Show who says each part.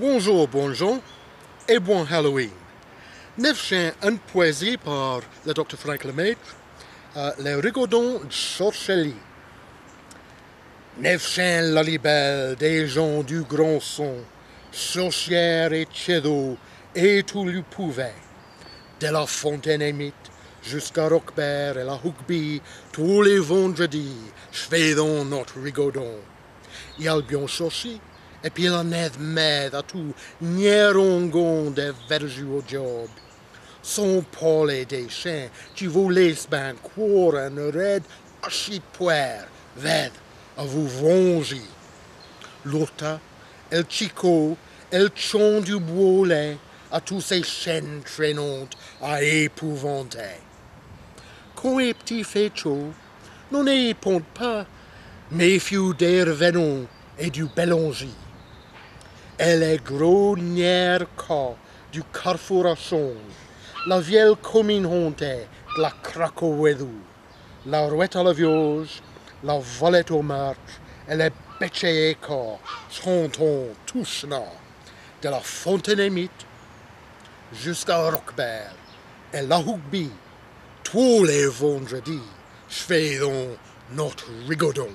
Speaker 1: Bonjour, bonjour et bon Halloween. Neuf chiens, une poésie par le Dr Frank Lemaître, euh, Les rigodons de Sorcelli. Neuf chiens, la libelle des gens du grand son, sorcière et tchedo et tout le pouvait. De la fontaine émite jusqu'à Roquebert et la Hougby, tous les vendredis, faisons notre rigodon. Il y a le bien sorcier, et puis la neve med à tout nierongon de verju au job. Son des chiens, tu vous laisse ben croire un red archi poire, ved, à vous venger. L'autre, el chico, el chant du boulet, à tous ces chaînes traînantes à épouvanter. Quand les petits fait chaud, n'en épont pas, méfiez des revenants et du bélanger. Elle est grognière cas du carrefour à songe, la vieille commune hantée de la Cracovedou, la rouette à la vierge, la volette au marche, et les béchés écarts, chantant tout chenard, de la Fontaine-Émite jusqu'à Roquebert et la Hougby, tous les vendredis, faisons notre rigodon.